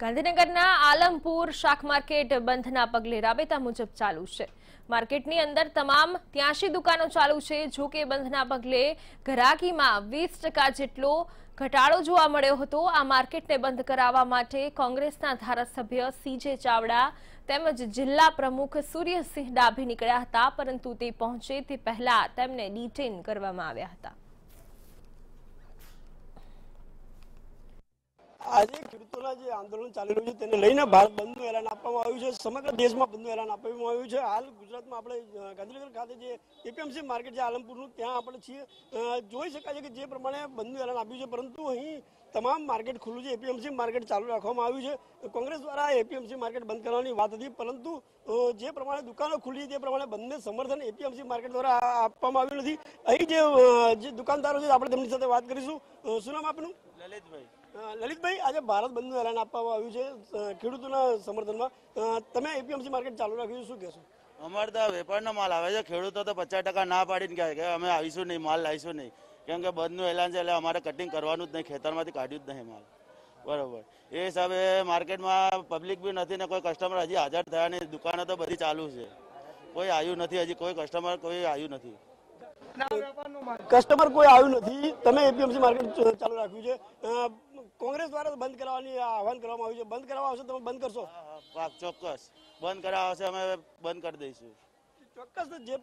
ગાંધીનગરના આલમપુર શાક માર્કેટ બંધના પગલે રાબેતા મુજબ ચાલુ છે. માર્કેટની અંદર તમામ ત્યાંશી દુકાનો ચાલુ છે, જો કે બંધના પગલે ઘરાકીમાં વીસ ટકા જેટલો ઘટાડો જોવા મળ્યો હતો. આ માર્કેટને બંધ કરાવવા માટે કોંગ્રેસના ધારાસભ્ય સીજે ચાવડા તેમજ જિલ્લા પ્રમુખ સૂર્યસિંહ ડાભી નીકળ્યા હતા, પરંતુ તે પહોંચે તે પહેલા તેમને ડિટેન કરવામાં આવ્યા હતા. આજે ખેડૂતોના જે આંદોલન ચાલી રહ્યું છે તેને લઈને ભારત બંધનું એલાન આપવામાં આવ્યું છે, સમગ્ર દેશમાં બંધનું એલાન આપવામાં આવ્યું છે. હાલ ગુજરાતમાં આપણે ગાંધીનગર ખાતે જે એપીએમસી માર્કેટ છે, આલમપુરનું, ત્યાં આપણે છીએ. જોઈ શકાય છે કે જે પ્રમાણે બંધનું એલાન આપ્યું છે, પરંતુ અહીં તમામ માર્કેટ ખુલ્લું છે. એપીએમસી માર્કેટ ચાલુ રાખવામાં આવ્યું છે. કોંગ્રેસ દ્વારા એપીએમસી માર્કેટ બંધ કરવાની વાત હતી, પરંતુ જે પ્રમાણે દુકાનો ખુલ્લી તે પ્રમાણે બંધને સમર્થન એપીએમસી માર્કેટ દ્વારા આપવામાં આવ્યું નથી. અહીં જે દુકાનદારો છે, આપણે તેમની સાથે વાત કરીશું. શું નામ આપનું? લલિતભાઈ. લલિતભાઈ આજે ભારત બંધનું એલાન આપવામાં આવ્યું છે. ખેડૂતોના સમર્થનમાં. તમે એપીએમસી માર્કેટ ચાલુ રાખ્યું શું કહેશો? અમારે તો વેપારનો માલ આવે છે. ખેડૂતો તો પચાસ ટકા ના પાડીને કહે કે અમે આવીશું નહીં માલ લાવીશું નહીં. કેમ કે બંધનું એલાન છે એટલે અમારે કટિંગ કરવાનું જ નહીં ખેતરમાંથી કાઢ્યું જ નહીં માલ. બરોબર. એ હિસાબે માર્કેટમાં પબ્લિક બી નથી ને કોઈ કસ્ટમર હજી હાજર થયા નહીં. દુકાનો તો બધી ચાલુ છે. કોઈ આવ્યું નથી હજી કોઈ કસ્ટમર કોઈ આવ્યું નથી. કસ્ટમર કોઈ આવ્યું નથી. તમે એપીએમસી માર્કેટ ચાલુ રાખ્યું છે. કોંગ્રેસ દ્વારા બંધ કરવાની આહવાન કરવામાં આવ્યું છે. બંધ કરવા આવશે તમે બંધ કરશો. ચોક્કસ. બંધ કરાવશે અમે બંધ કરી દઈશું. ચોક્કસ જે